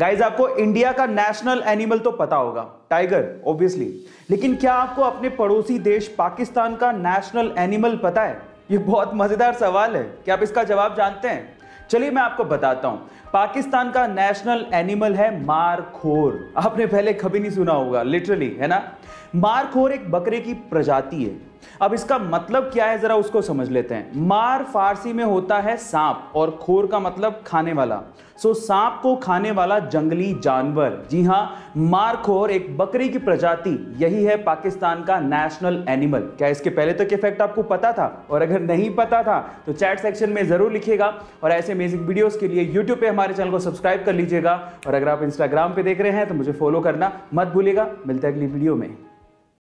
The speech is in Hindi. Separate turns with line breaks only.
गाइज़ आपको इंडिया का नेशनल एनिमल तो पता होगा टाइगर ऑब्वियसली लेकिन क्या आपको अपने पड़ोसी देश पाकिस्तान का नेशनल एनिमल पता है? ये बहुत मज़ेदार सवाल है। क्या आप इसका जवाब जानते हैं? चलिए मैं आपको बताता हूँ। पाकिस्तान का नेशनल एनिमल है मारखोर। आपने पहले कभी नहीं सुना होगा लिटरली है ना? मारखोर एक बकरे की प्रजाति है। अब इसका मतलब क्या है? जरा उसको समझ लेते हैं। मार फारसी में होता है सांप, और खोर का मतलब खाने वाला। सो सांप को खाने वाला जंगली जानवर। जी हाँ, मारखोर एक बकरी की प्रजाति। यही है पाकिस्तान का नेशनल एनिमल क्या इसके पहले तक इफ़ेक्ट आपको पता था? और अगर नहीं पता था तो चैट सेक्शन में ज़रूर लिखिएगा। और ऐसे म्यूज़िक वीडियोस के लिए यूट्यूब पे हमारे चैनल को सब्सक्राइब कर लीजिएगा। और अगर आप इंस्टाग्राम पे देख रहे हैं तो मुझे फॉलो करना मत भूलिएगा। मिलते अगली वीडियो में।